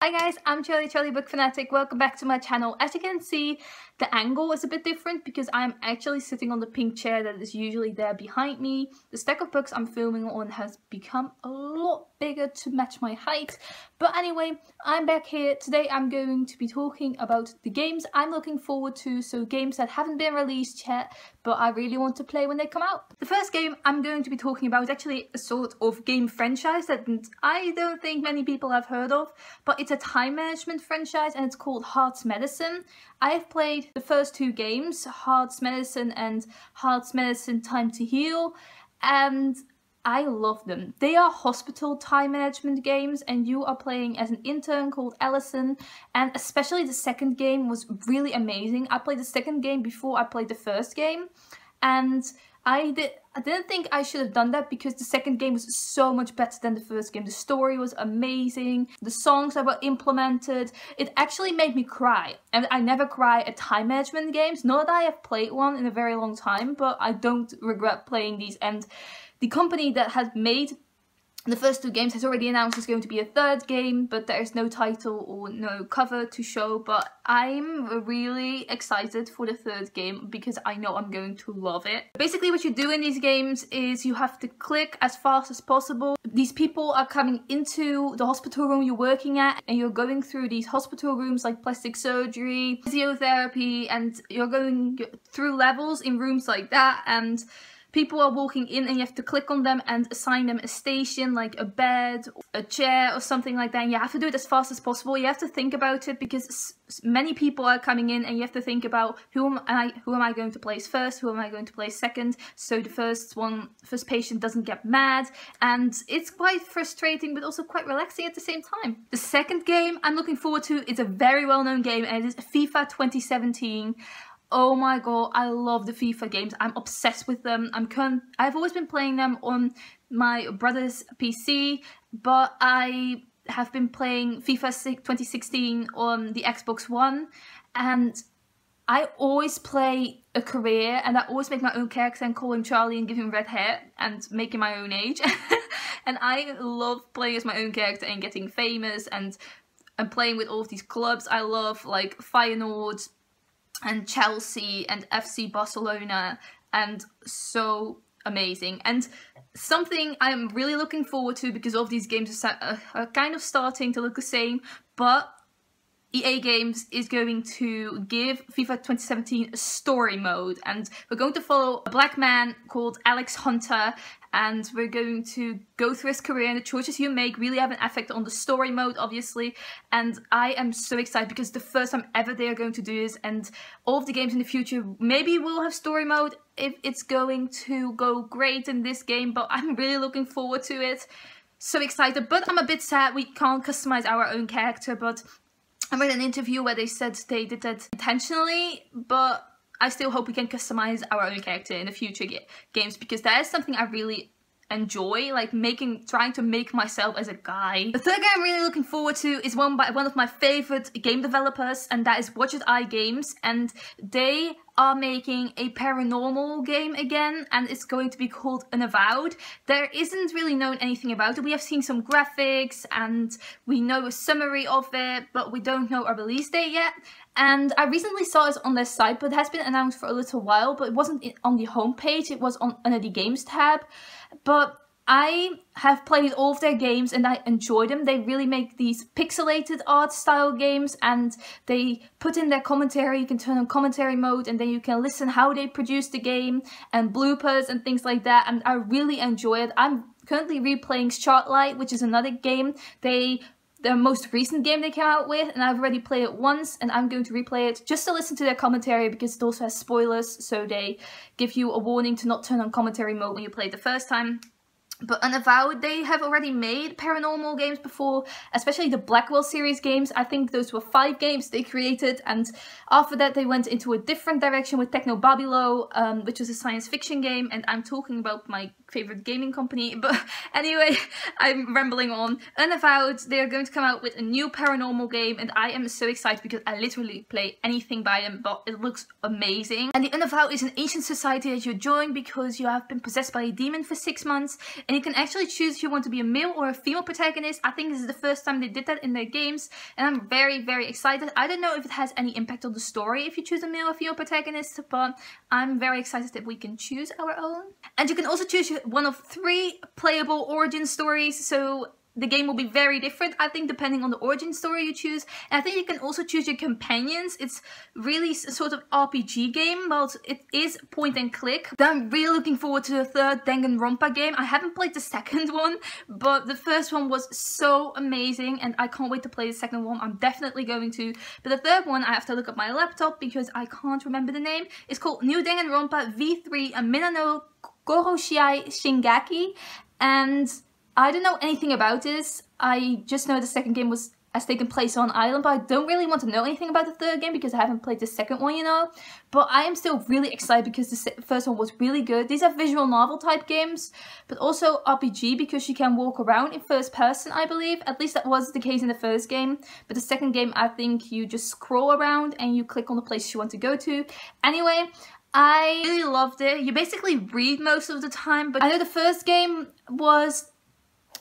Hi guys, I'm Charlie Charlie Book Fanatic. Welcome back to my channel. As you can see, the angle is a bit different because I'm actually sitting on the pink chair that is usually there behind me. The stack of books I'm filming on has become a lot bigger to match my height. But anyway, I'm back here. Today I'm going to be talking about the games I'm looking forward to. So games that haven't been released yet, but I really want to play when they come out. The first game I'm going to be talking about is actually a sort of game franchise that I don't think many people have heard of, but it's a time management franchise and it's called Hearts Medicine. I've played the first two games, Hearts Medicine and Hearts Medicine Time to Heal, and I love them. They are hospital time management games and you are playing as an intern called Allison and especially the second game was really amazing. I played the second game before I played the first game and I did I didn't think I should have done that because the second game was so much better than the first game. The story was amazing, the songs that were implemented, it actually made me cry. And I never cry at time management games, not that I have played one in a very long time, but I don't regret playing these and the company that has made the first two games has already announced there's going to be a third game, but there's no title or no cover to show. But I'm really excited for the third game because I know I'm going to love it. Basically what you do in these games is you have to click as fast as possible. These people are coming into the hospital room you're working at and you're going through these hospital rooms like plastic surgery, physiotherapy, and you're going through levels in rooms like that and people are walking in and you have to click on them and assign them a station like a bed, a chair or something like that. And you have to do it as fast as possible. You have to think about it because many people are coming in and you have to think about who am I who am I going to place first, who am I going to place second so the first one first patient doesn't get mad and it's quite frustrating but also quite relaxing at the same time. The second game I'm looking forward to is a very well-known game and it is FIFA 2017 Oh my god, I love the FIFA games. I'm obsessed with them. I'm current I've always been playing them on my brother's PC, but I have been playing FIFA 2016 on the Xbox One and I always play a career and I always make my own character and call him Charlie and give him red hair and make him my own age. and I love playing as my own character and getting famous and and playing with all of these clubs I love like Feyenoord, and Chelsea and FC Barcelona and so amazing. And something I'm really looking forward to because all of these games are, uh, are kind of starting to look the same but EA Games is going to give FIFA 2017 a story mode and we're going to follow a black man called Alex Hunter and we're going to go through his career and the choices you make really have an effect on the story mode obviously. And I am so excited because the first time ever they are going to do this and all of the games in the future maybe will have story mode if it's going to go great in this game but I'm really looking forward to it. So excited but I'm a bit sad we can't customize our own character but I read an interview where they said they did that intentionally, but I still hope we can customize our own character in the future games because that is something I really enjoy like making trying to make myself as a guy the third game i'm really looking forward to is one by one of my favorite game developers and that is Wadjet Eye Games and they are making a paranormal game again and it's going to be called Unavowed. There isn't really known anything about it. We have seen some graphics and we know a summary of it, but we don't know a release date yet. And I recently saw it on their site, but it has been announced for a little while, but it wasn't on the homepage, it was on under the games tab. But I have played all of their games and I enjoy them. They really make these pixelated art style games and they put in their commentary. You can turn on commentary mode and then you can listen how they produce the game and bloopers and things like that. And I really enjoy it. I'm currently replaying Shardlight, which is another game. They the most recent game they came out with and I've already played it once and I'm going to replay it just to listen to their commentary because it also has spoilers so they give you a warning to not turn on commentary mode when you play it the first time. But Unavowed, they have already made paranormal games before, especially the Blackwell series games. I think those were five games they created, and after that they went into a different direction with Technobabylon, um, which was a science fiction game, and I'm talking about my favorite gaming company. But anyway, I'm rambling on. Unavowed, they are going to come out with a new paranormal game, and I am so excited because I literally play anything by them, but it looks amazing. And the Unavowed is an ancient society that you join because you have been possessed by a demon for six months and you can actually choose if you want to be a male or a female protagonist. I think this is the first time they did that in their games and I'm very very excited. I don't know if it has any impact on the story if you choose a male or female protagonist but I'm very excited that we can choose our own. And you can also choose one of three playable origin stories so the game will be very different, I think, depending on the origin story you choose. And I think you can also choose your companions. It's really sort of RPG game, but it is point and click. I'm really looking forward to the third Danganronpa game. I haven't played the second one, but the first one was so amazing and I can't wait to play the second one. I'm definitely going to. But the third one, I have to look up my laptop because I can't remember the name. It's called New Danganronpa V3 Minano Koroshiai Shingaki and I don't know anything about this. I just know the second game was has taken place on island, but I don't really want to know anything about the third game because I haven't played the second one, you know. But I am still really excited because the first one was really good. These are visual novel type games, but also RPG because you can walk around in first person, I believe. At least that was the case in the first game. But the second game, I think you just scroll around and you click on the place you want to go to. Anyway, I really loved it. You basically read most of the time, but I know the first game was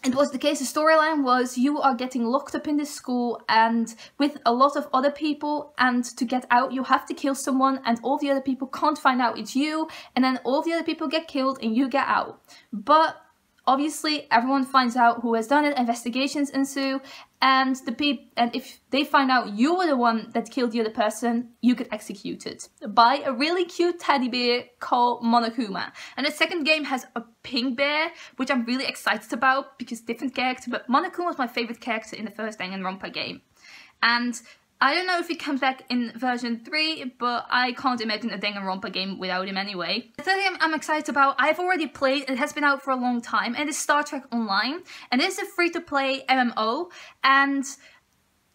it was the case, the storyline was you are getting locked up in this school and with a lot of other people and to get out you have to kill someone and all the other people can't find out it's you and then all the other people get killed and you get out. But obviously everyone finds out who has done it, investigations ensue, and the people and if they find out you were the one that killed the other person, you get executed by a really cute teddy bear called Monokuma. And the second game has a pink bear, which I'm really excited about because different character, but Monokuma was my favorite character in the first Danganronpa game. And I don't know if he comes back in version 3, but I can't imagine a Danganronpa game without him anyway. The third game I'm excited about, I've already played, it has been out for a long time, and it's Star Trek Online. And is a free-to-play MMO, and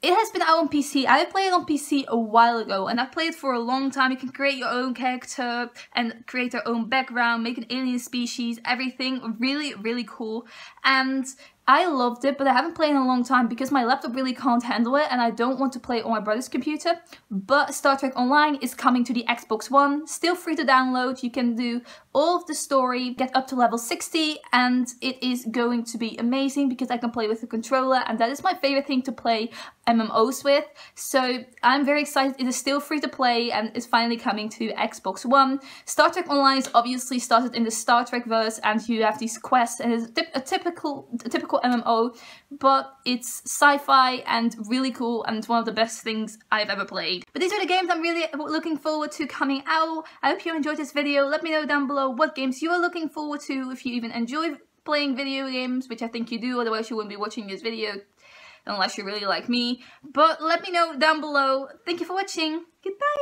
it has been out on PC. I played it on PC a while ago and I've played it for a long time. You can create your own character and create your own background, make an alien species, everything. Really, really cool. And I loved it, but I haven't played in a long time because my laptop really can't handle it and I don't want to play on my brother's computer. But Star Trek Online is coming to the Xbox One, still free to download. You can do all of the story, get up to level 60, and it is going to be amazing because I can play with the controller and that is my favorite thing to play MMOs with. So I'm very excited. It is still free to play and is finally coming to Xbox One. Star Trek Online is obviously started in the Star Trek verse and you have these quests and it's a, typical, a typical MMO, but it's sci-fi and really cool and it's one of the best things I've ever played. But these are the games I'm really looking forward to coming out. I hope you enjoyed this video. Let me know down below what games you are looking forward to if you even enjoy playing video games, which I think you do, otherwise you wouldn't be watching this video unless you really like me. But let me know down below. Thank you for watching. Goodbye.